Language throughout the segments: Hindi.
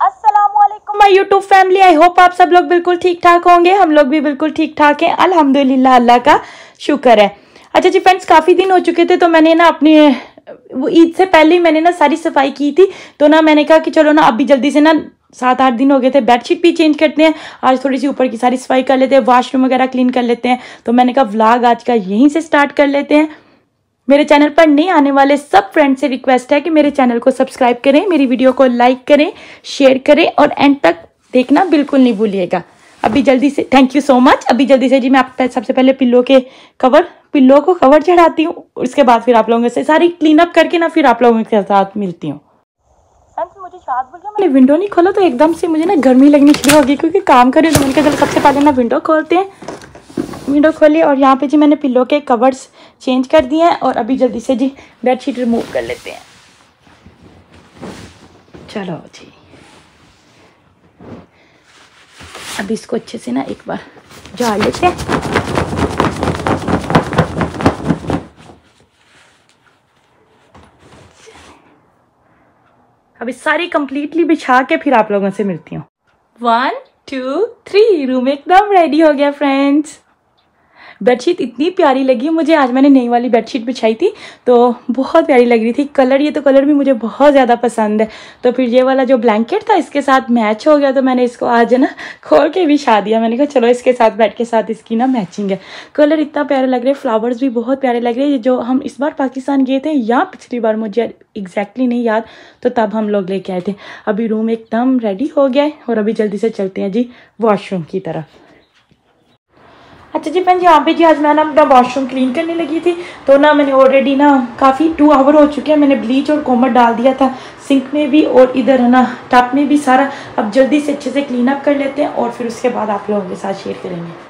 My YouTube family I hope आप सब लोग बिल्कुल ठीक ठाक होंगे। हम लोग भी बिल्कुल ठीक ठाक हैं। अल्हम्दुलिल्लाह, अल्लाह का शुक्र है। अच्छा जी फ्रेंड्स काफ़ी दिन हो चुके थे तो मैंने ना अपनी, वो ईद से पहले ही मैंने ना सारी सफ़ाई की थी। तो ना मैंने कहा कि चलो ना अभी जल्दी से ना सात आठ दिन हो गए थे। बेडशीट भी चेंज करते हैं। आज थोड़ी सी ऊपर की सारी सफ़ाई कर लेते हैं। वॉशरूम वगैरह क्लीन कर लेते हैं। तो मैंने कहा व्लॉग आज का यहीं से स्टार्ट कर लेते हैं। मेरे चैनल पर नहीं आने वाले सब फ्रेंड से रिक्वेस्ट है कि मेरे चैनल को सब्सक्राइब करें, मेरी वीडियो को लाइक करें शेयर करें और एंड तक देखना बिल्कुल नहीं भूलिएगा। अभी जल्दी से थैंक यू सो मच अभी जल्दी से जी, मैं आप सबसे पहले पिल्लो के कवर पिल्लो को कवर चढ़ाती हूँ, उसके बाद फिर आप लोगों से सारी क्लीन अप करके ना फिर आप लोगों के साथ मिलती हूँ। मुझे मैंने विंडो नहीं खोला तो एकदम से मुझे ना गर्मी लगनी शुरू होगी क्योंकि काम कर तो सबसे पहले ना विंडो खोलते हैं। विंडो खोली और यहाँ पे जी मैंने पिल्लो के कवर्स चेंज कर दिए हैं और अभी जल्दी से जी बेडशीट रिमूव कर लेते हैं। चलो जी। अभी इसको अच्छे से ना एक बार झाड़ लेते हैं। अभी सारी कंप्लीटली बिछा के फिर आप लोगों से मिलती हूँ। वन टू थ्री रूम एकदम रेडी हो गया फ्रेंड्स बेडशीट इतनी प्यारी लगी, मुझे आज मैंने नई वाली बेडशीट बिछाई थी तो बहुत प्यारी लग रही थी। कलर, ये तो कलर भी मुझे बहुत ज़्यादा पसंद है। तो फिर ये वाला जो ब्लैंकेट था, इसके साथ मैच हो गया तो मैंने इसको आज ना खोल के भी छा दिया। मैंने कहा, चलो, इसके साथ, बेड के साथ इसकी ना मैचिंग है। कलर इतना प्यारा लग रहा है, फ्लावर्स भी बहुत प्यारे लग रहे हैं। जो हम इस बार पाकिस्तान गए थे या पिछली बार, मुझे एग्जैक्टली नहीं याद तो तब हम लोग लेके आए थे। अभी रूम एकदम रेडी हो गया है और अभी जल्दी से चलते हैं जी वॉशरूम की तरफ़। अच्छा जी बहन यहाँ पे जी, आज मैं ना अपना वॉशरूम क्लीन करने लगी थी तो ना मैंने ऑलरेडी ना काफ़ी टू आवर हो चुके हैं, मैंने ब्लीच और कोमर डाल दिया था सिंक में भी और इधर है ना टप में भी सारा। अब जल्दी से अच्छे से क्लीन अप कर लेते हैं और फिर उसके बाद आप लोगों के साथ शेयर करेंगे।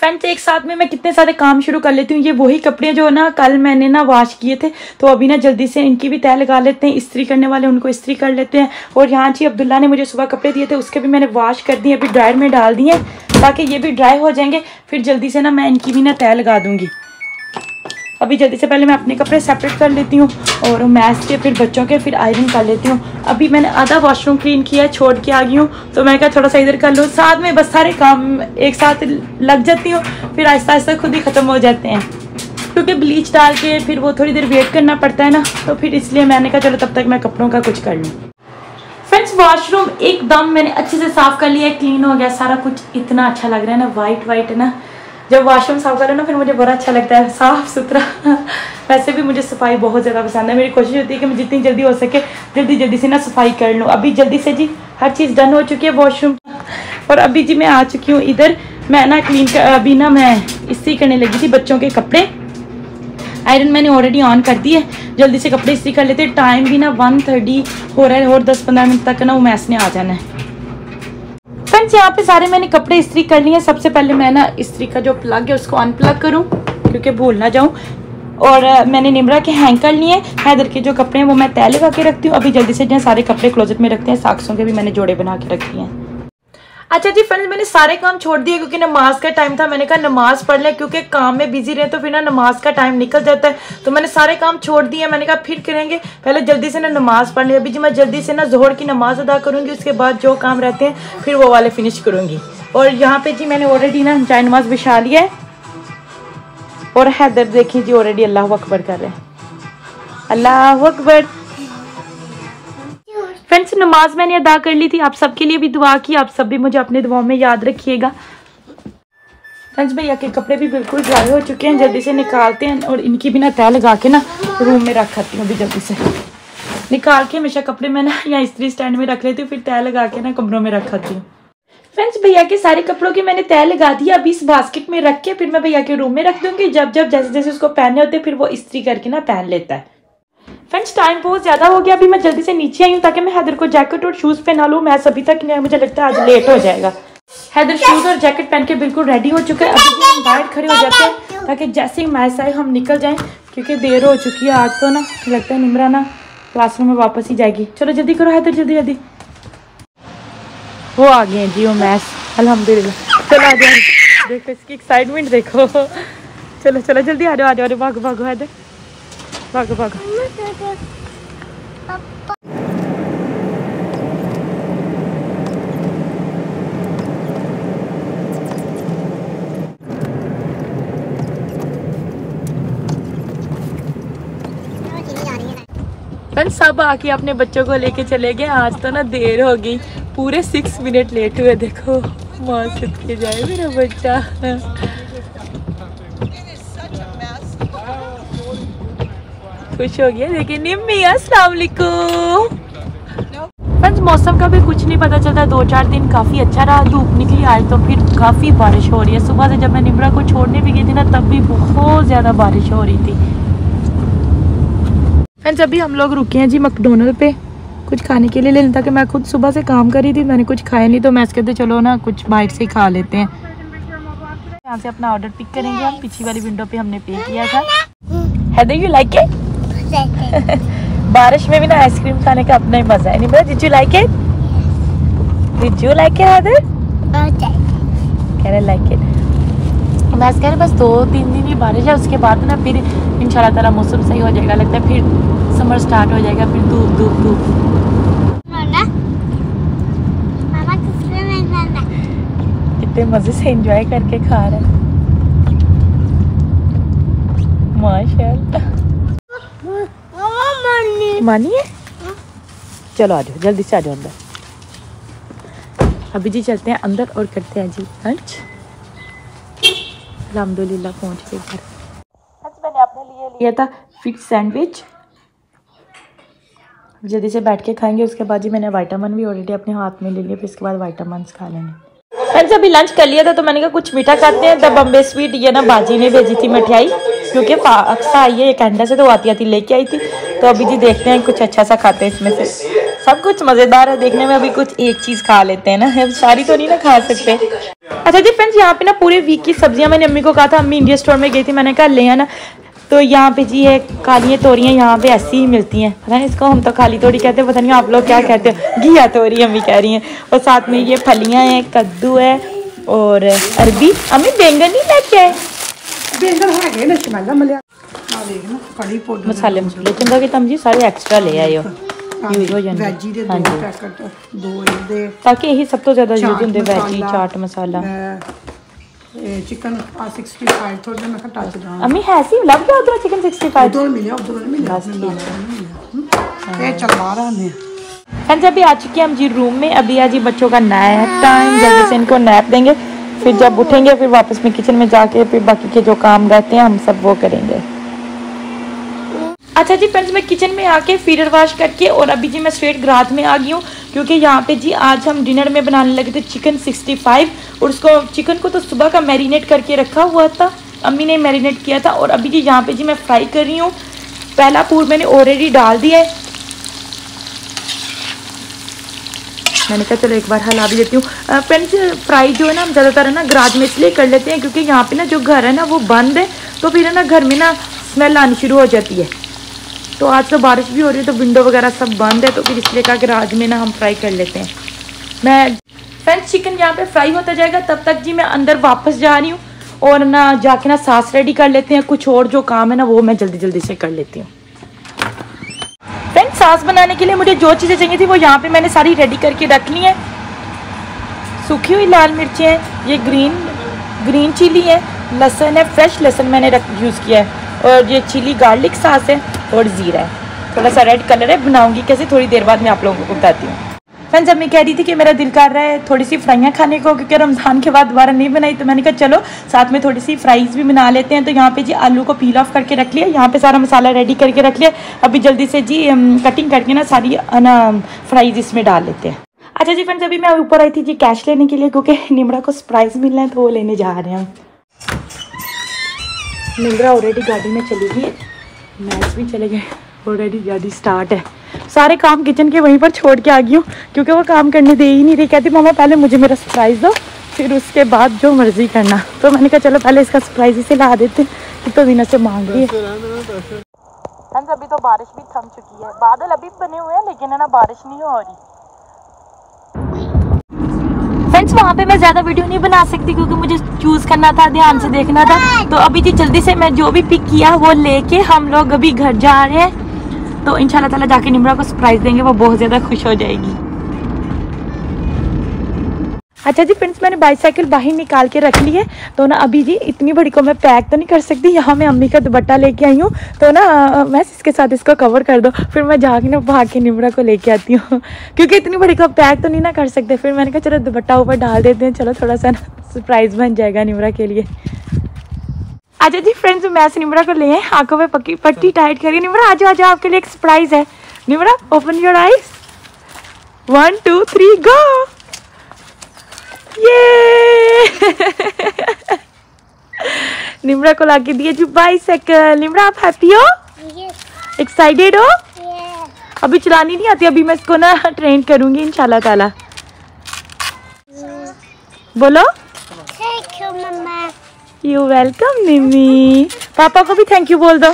फ्रेंड्स एक साथ में मैं कितने सारे काम शुरू कर लेती हूँ। ये वही कपड़े जो ना कल मैंने ना वॉश किए थे तो अभी ना जल्दी से इनकी भी तय लगा लेते हैं, इस्त्री करने वाले उनको इस्त्री कर लेते हैं। और यहाँ जी अब्दुल्ला ने मुझे सुबह कपड़े दिए थे, उसके भी मैंने वॉश कर दिए, अभी ड्रायर में डाल दिए ताकि ये भी ड्राई हो जाएँगे। फिर जल्दी से ना मैं इनकी भी ना तय लगा दूँगी। अभी जल्दी से पहले मैं अपने कपड़े सेपरेट कर लेती हूँ और मैथ के, फिर बच्चों के, फिर आयरन कर लेती हूँ। अभी मैंने आधा वॉशरूम क्लीन किया है छोड़ के आ गई हूँ। तो मैं क्या थोड़ा सा इधर कर लूँ। साथ में बस सारे काम एक साथ लग जाती हूँ, फिर आहिस्ता आहिस्ता खुद ही ख़त्म हो जाते हैं। क्योंकि ब्लीच डाल के फिर वो थोड़ी देर वेट करना पड़ता है ना तो फिर इसलिए मैंने कहा चलो तब तक मैं कपड़ों का कुछ कर लूँ। फ्रेंड्स वॉशरूम एकदम मैंने अच्छे से साफ़ कर लिया क्लीन हो गया, सारा कुछ इतना अच्छा लग रहा है ना वाइट वाइट है ना। जब वॉशरूम साफ़ करो ना, फिर मुझे बड़ा अच्छा लगता है। साफ़ सुथरा। वैसे भी मुझे सफ़ाई बहुत ज़्यादा पसंद है। मेरी कोशिश होती है कि मैं जितनी जल्दी हो सके जल्दी जल्दी से ना सफ़ाई कर लूँ। अभी जल्दी से जी, हर चीज़ डन हो चुकी है वॉशरूम और अभी जी मैं आ चुकी हूँ इधर। मैं ना क्लीन कर, अभी ना मैं इसी करने लगी थी बच्चों के कपड़े। आयरन मैंने ऑलरेडी ऑन कर दी है। जल्दी से कपड़े इसी कर लेते। टाइम भी ना वन थर्टी हो रहा है और दस पंद्रह मिनट तक ना वो मैस ने आ जाना है। फ्रेंड्स यहाँ पे सारे मैंने कपड़े इस्त्री कर लिए हैं। सबसे पहले मैं ना इस्त्री का जो प्लग है, उसको अनप्लग करूँ, क्योंकि भूल ना जाऊँ। और मैंने निमरा के हैंग कर लिए हैदर के जो कपड़े हैं, वो मैं तय लगा के रखती हूँ। अभी जल्दी से जो सारे कपड़े क्लोजेट में रखते हैं, साक्सों के भी मैंने जोड़े बना के रखे हैं। अच्छा जी फ्रेंड्स मैंने सारे काम छोड़ दिए क्योंकि नमाज़ का टाइम था। मैंने कहा, नमाज़ पढ़ लें, क्योंकि काम में बिज़ी रहे तो फिर ना नमाज़ का टाइम निकल जाता है। तो मैंने सारे काम छोड़ दिए मैंने कहा, फिर करेंगे पहले जल्दी से ना नमाज़ पढ़ लें। अभी जी, मैं जल्दी से ना जोहर की नमाज़ अदा करूँगी। उसके बाद जो काम रहते हैं, फिर वो वाले फिनिश करूँगी। और यहाँ पे जी, मैंने ऑलरेडी ना जाए नमाज़ बिछा लिया है। और हैदर, देखिए जी ऑलरेडी अल्लाह अकबर कर रहे हैं। अल्लाह अकबर। फ्रेंड्स नमाज़ मैंने अदा कर ली थी। आप सबके लिए भी दुआ की, आप सब भी मुझे अपने दुआओं में याद रखिएगा। फ्रेंड्स भैया के कपड़े भी बिल्कुल ड्राई हो चुके हैं, जल्दी से निकालते हैं और इनकी भी ना तय लगा के ना रूम में रख आती हूँ अभी जल्दी से। निकाल के हमेशा कपड़े मैं ना या स्त्री स्टैंड में रख लेती हूँ, फिर तय लगा के ना कमरों में रख आती हूँ। फ्रेंड्स भैया के सारे कपड़ों की मैंने तय लगा दी अभी इस बास्केट में रख के फिर मैं भैया के रूम में रख दूँगी। जब जब जैसे जैसे उसको पहनने होते फिर वो स्त्री करके ना पहन लेता है। फ्रेंड्स टाइम बहुत ज़्यादा हो गया। अभी मैं जल्दी से नीचे आई हूँ ताकि मैं हैदर को जैकेट और शूज़ पहना लूँ मैं अभी तक नहीं मुझे लगता है आज लेट हो जाएगा। हैदर शूज़ और जैकेट पहन के बिल्कुल रेडी हो चुके हैं। अभी हम बाहर खड़े हो जाते हैं ताकि जैसे ही मैस आए हम निकल जाएँ क्योंकि देर हो चुकी है आज तो ना लगता है निमरा ना क्लासरूम में वापस ही जाएगी। चलो जल्दी करो हैदर जल्दी जल्दी। वो आ गए जी वो मैस। अलहमदिल्ला चलो आ जाओ। देखो इसकी एक्साइटमेंट देखो। चलो चलो जल्दी आ जाओ आ जाओ। भागो भागो हैदर। भाग भाग। सब आके अपने बच्चों को लेके चले गए। आज तो ना देर हो गई। पूरे सिक्स मिनट लेट हुए। देखो मौसम के जाए मेरा बच्चा। खुश हो गया, लेकिन निम्मी, अस्सलाम वालेकुम। फ्रेंड्स मौसम का भी कुछ नहीं पता चलता दो चार दिन काफ़ी अच्छा रहा, धूप निकली, आज तो फिर काफ़ी बारिश हो रही है। सुबह से जब मैं निमरा को छोड़ने भी गई थी ना, तब भी बहुत ज़्यादा बारिश हो रही थी। फ्रेंड्स अभी हम लोग रुके हैं जी मैकडोनल्ड पे, कुछ खाने के लिए। लेने ताकि मैं खुद सुबह से काम कर थी, मैंने कुछ खाया नहीं तो मैं कहते चलो ना, कुछ बाइट से खा लेते हैं। यहाँ से अपना ऑर्डर पिक करेंगे, हम पिछली वाली विंडो पे हमने पे किया था। यू लाइक इट बारिश में भी ना आइसक्रीम खाने का अपना ही मज़ा है। नहीं did you like it did you like it Haider कह रहे लाइक इट मैं कह रहे बस दो तीन दिन ही बारिश है उसके बाद ना फिर इंशाल्लाह ताला मौसम सही हो जाएगा। लगता है फिर समर स्टार्ट हो जाएगा फिर धूप धूप धूप। कितने मज़े से एंजॉय करके खा रहे हैं। माशाल्लाह। मानी है चलो आ जाओ, जल्दी से आ जाओ अंदर। अभी जी चलते हैं अंदर और करते हैं जी लंच अलहमदुल्ला पहुँच गए घर। मैंने अपने लिए लिया था फिक्स सैंडविच जल्दी से बैठ के खाएँगे, उसके बाद जी मैंने वाइटामिन भी ऑलरेडी अपने हाथ में ले लिया फिर इसके बाद वाइटामिन खा लेंगे। फ्रेंड्स अभी लंच कर लिया था तो मैंने कहा कुछ मीठा खाते हैं, द बम्बे स्वीट, ये ना बाजी ने भेजी थी मिठाई। क्योंकि अक्सा आई है कैंडा से तो आती आती लेके आई थी। तो अभी जी देखते हैं, कुछ अच्छा सा खाते हैं इसमें से। सब कुछ मज़ेदार है, देखने में अभी कुछ एक चीज़ खा लेते हैं ना। सारी तो नहीं ना खा सकते। अच्छा जी फ्रेंड्स यहाँ पे ना पूरे वीक की सब्ज़ियाँ मैंने अम्मी को कहा था, अम्मी इंडिया स्टोर में गई थी, मैंने कहा, ले आना। तो यहाँ पे जी है, काली तोरियाँ, यहाँ पे ऐसी ही मिलती हैं। पता नहीं इसको हम तो काली तोड़ी कहते हैं, पता नहीं आप लोग क्या कहते हो। घिया तोरी, अम्मी कह रही हैं। और साथ में ये फलियाँ हैं, कद्दू है, और अरबी। अम्मी, बैंगन नहीं लेके आए? मसाले मसूले चंगा कि जी सारे एक्स्ट्रा ले आए हो। यूज़ हो जाने। हाँ ताकि यही सब तो ज़्यादा यूज़ होंगे वैजी चाट मसाला। चिकन 65 थोड़ा मैं खटा चुका अम्मी है सी लग गया उधर चिकन 65 उधर मिले उधर मिले बस ठीक। ये चलवा रहा है फ्रेंड्स अभी आ चुके हैं हम जी रूम में अभी आज जी बच्चों का नैप टाइम जल्दी से इनको नैप देंगे। फिर जब उठेंगे, फिर वापस में किचन में जाके, फिर बाकी के जो काम रहते हैं, हम सब वो करेंगे। अच्छा जी फ्रेंड्स मैं किचन में आके फीडर वॉश करके और अभी जी मैं स्ट्रेट ग्राथ में आ गई हूँ, क्योंकि यहाँ पे जी आज हम डिनर में बनाने लगे थे चिकन 65 और उसको चिकन को तो सुबह का मैरिनेट करके रखा हुआ था, अम्मी ने मैरिनेट किया था और अभी जी यहाँ पे जी मैं फ्राई कर रही हूँ। पहला पूर मैंने ऑलरेडी डाल दिया है। मैंने कहा, चलो एक बार हला भी देती हूँ। फ्रेंड्स, फ्राई जो है ना, हम ज़्यादातर है ना, गराज में इसलिए कर लेते हैं क्योंकि यहाँ पे ना जो घर है ना, वो बंद है तो फिर है ना, घर में ना स्मेल आनी शुरू हो जाती है। तो आज तो बारिश भी हो रही है तो विंडो वगैरह सब बंद है तो फिर इसलिए कहा कि राज में ना हम फ्राई कर लेते हैं। मैं, फ्रेंड्स चिकन यहाँ पे फ्राई होता जाएगा, तब तक जी मैं अंदर वापस जा रही हूँ और ना जाके ना सास रेडी कर लेते हैं, कुछ और जो काम है ना, वो मैं जल्दी जल्दी से कर लेती हूँ। सास बनाने के लिए मुझे जो चीज़ें चाहिए थी, वो यहाँ पे मैंने सारी रेडी करके रख ली हैं। सूखी हुई लाल मिर्चें हैं, ये ग्रीन ग्रीन चिली है, लहसन है फ्रेश लहसन मैंने रख यूज़ किया है। और ये चिली गार्लिक सास है और ज़ीरा है। थोड़ा सा रेड कलर है, बनाऊँगी कैसे, थोड़ी देर बाद मैं आप लोगों को बताती हूँ। फ्रेंड्स जब मैं कह रही थी कि मेरा दिल कर रहा है थोड़ी सी फ्राइयाँ खाने को, क्योंकि रमज़ान के बाद दोबारा नहीं बनाई तो मैंने कहा, चलो, साथ में थोड़ी सी फ्राइज़ भी बना लेते हैं। तो यहाँ पे जी आलू को पील ऑफ़ करके रख लिया, यहाँ पे सारा मसाला रेडी करके रख लिया। अभी जल्दी से जी कटिंग करके ना सारी ना फ्राइज़ इसमें डाल लेते हैं। अच्छा जी फ्रेंड्स अभी मैं ऊपर आई थी जी कैश लेने के लिए, क्योंकि निमड़ा को सरप्राइज़ मिलना है तो वो लेने जा रहे हैं निमड़ा ऑलरेडी गाड़ी में चली गई मैच भी चले गए। ऑलरेडी गाड़ी स्टार्ट है। सारे काम किचन के वहीं पर छोड़ के आ गई हूँ क्योंकि वो काम करने दे ही नहीं रही। कहती मामा पहले मुझे मेरा सरप्राइज़ दो फिर उसके बाद जो मर्ज़ी करना। तो मैंने कहा चलो पहले इसका सरप्राइज़ इसे ला देते कि तो दिनों से मांग रही है। अभी तो बारिश भी थम चुकी है। बादल अभी बने हुए हैं लेकिन है ना बारिश नहीं हो रही। फ्रेंड्स वहाँ पे मैं ज़्यादा वीडियो नहीं बना सकती क्योंकि मुझे चूज़ करना था ध्यान से देखना था। तो अभी जी जल्दी से मैं जो भी पिक किया वो लेके हम लोग अभी घर जा रहे हैं। तो इंशाल्लाह ताला जाके निमरा को सरप्राइज़ देंगे, वो बहुत ज़्यादा खुश हो जाएगी। अच्छा जी फ्रेंड्स मैंने बाईसाइकिल बाहर निकाल के रख ली है। तो ना, अभी जी, इतनी बड़ी को मैं पैक तो नहीं कर सकती। यहाँ मैं अम्मी का दुपट्टा लेके आई हूँ। तो ना, मैं इसके साथ इसको कवर कर दो। फिर मैं जाके ना, भाग के निमरा को लेके आती हूँ। क्योंकि इतनी बड़ी को पैक तो नहीं ना कर सकते। फिर मैंने कहा, चलो, दुपट्टा ऊपर डाल देते हैं। चलो, थोड़ा सा ना सरप्राइज़ बन जाएगा निमरा के लिए। अच्छा जी फ्रेंड्स मैं ऐसे निमरा को ले आए आँखों में पक्की पट्टी टाइट करिए निमरा आज आज आपके लिए एक सरप्राइज़ है। Nimra open your eyes one two three go ये निमरा को लाके दिए जो बाइसाइकिल निमरा आप हैप्पी हो? एक्साइटेड हो? अभी चलानी नहीं आती अभी मैं इसको ना ट्रेन करूँगी इंशाल्लाह ताला। बोलो। Thank you mamma. You welcome Nimi पापा को भी थैंक यू बोल दो।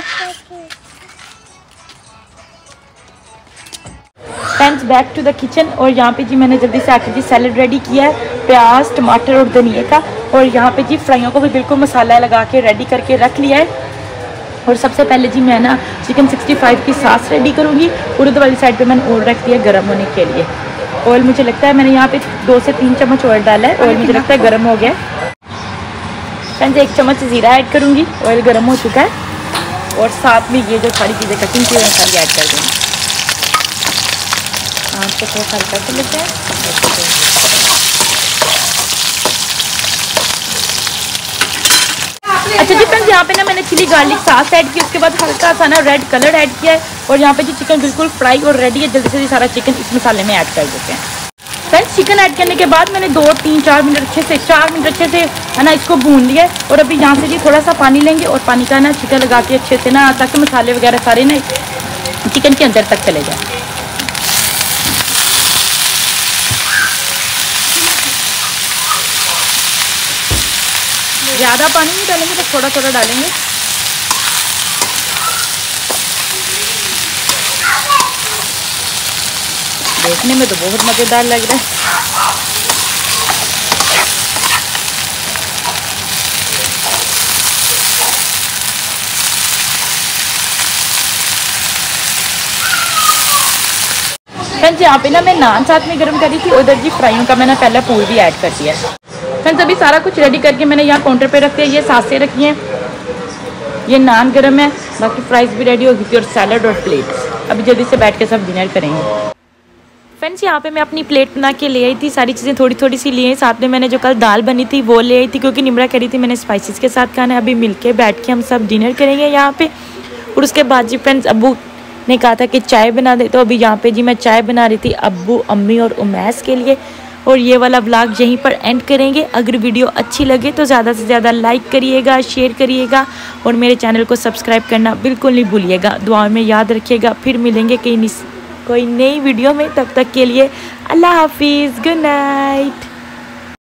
Friends back to the kitchen और यहाँ पे जी मैंने जल्दी से आके जी सैलड रेडी किया है। प्याज टमाटर और धनिए का। और यहाँ पे जी फ्राइयों को भी बिल्कुल मसाला लगा के रेडी करके रख लिया है। और सबसे पहले जी मैं ना चिकन 65 की सास रेडी करूँगी। उर्द वाली साइड पे मैंने ऑयल रख दिया गर्म होने के लिए। ऑयल मुझे लगता है मैंने यहाँ पे दो से तीन चम्मच ऑयल डाला है। ऑयल मुझे लगता है गर्म हो गया फ्रेंड्स एक चम्मच ज़ीरा ऐड करूँगी ऑयल गर्म हो चुका है। और साथ में ये जो सारी चीज़ें कटिंग की हुई सारी ऐड कर दूँगी। आँच को थोड़ा हल्का कर लेते हैं। अच्छा जी फ्रेंड्स यहाँ पे ना मैंने चिली गार्लिक सास ऐड की, उसके बाद हल्का सा ना रेड कलर ऐड किया है। और यहाँ पे जी चिकन बिल्कुल फ्राई और रेडी है, जल्दी से जल्दी सारा चिकन इस मसाले में ऐड कर देते हैं। फ्रेंड्स चिकन ऐड करने के बाद मैंने दो, तीन, चार मिनट अच्छे से, चार मिनट अच्छे से, है ना, इसको भून लिया और अभी यहाँ से जी थोड़ा सा पानी लेंगे और पानी का ना चिकन लगा के अच्छे से, ना, ताकि मसाले वगैरह सारे, ना चिकन के अंदर तक चले जाए। ज़्यादा पानी नहीं डालेंगे तो थोड़ा थोड़ा डालेंगे। देखने में तो बहुत मज़ेदार लग रहा है। यहाँ पे ना मैं नान साथ में गर्म करी थी, उधर जी फ्राइयों का मैंने पहले पूल भी ऐड कर दिया। फ्रेंड्स अभी सारा कुछ रेडी करके मैंने यहाँ काउंटर पे रख दिया, ये सासें रखी हैं। ये नान गर्म है, बाकी फ्राइज भी रेडी हो गई थी और सैलड और प्लेट्स अभी जल्दी से बैठ के सब डिनर करेंगे। फ्रेंड्स यहाँ पे मैं अपनी प्लेट बना के ले आई थी, सारी चीज़ें थोड़ी थोड़ी सी लिए साथ में मैंने जो कल दाल बनी थी, वो ले आई थी, क्योंकि निमरा करी थी मैंने स्पाइसेस के साथ खाना है। अभी मिल के बैठ के हम सब डिनर करेंगे यहाँ पे। और उसके बाद जी फ्रेंड्स अबू ने कहा था कि चाय बना दे। तो अभी यहाँ पे जी मैं चाय बना रही थी अबू अम्मी और उमैस के लिए। और ये वाला ब्लॉग यहीं पर एंड करेंगे। अगर वीडियो अच्छी लगे तो ज़्यादा से ज़्यादा लाइक करिएगा शेयर करिएगा और मेरे चैनल को सब्सक्राइब करना बिल्कुल नहीं भूलिएगा। दुआ में याद रखिएगा। फिर मिलेंगे कहीं कोई नई वीडियो में तब तक के लिए अल्लाह हाफिज़ गुड नाइट।